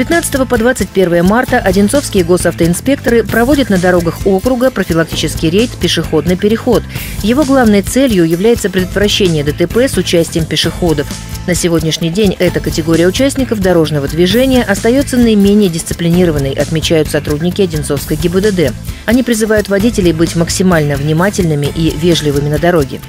15 по 21 марта одинцовские госавтоинспекторы проводят на дорогах округа профилактический рейд «Пешеходный переход». Его главной целью является предотвращение ДТП с участием пешеходов. На сегодняшний день эта категория участников дорожного движения остается наименее дисциплинированной, отмечают сотрудники Одинцовской ГИБДД. Они призывают водителей быть максимально внимательными и вежливыми на дороге.